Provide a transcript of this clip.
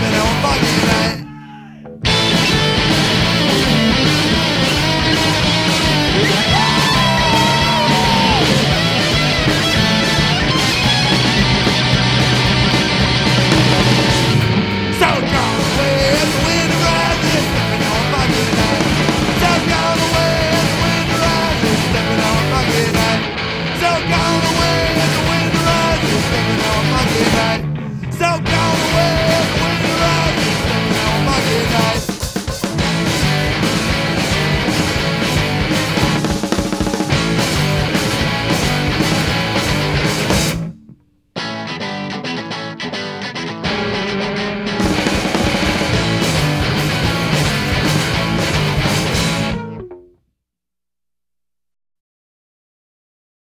living on fucking right.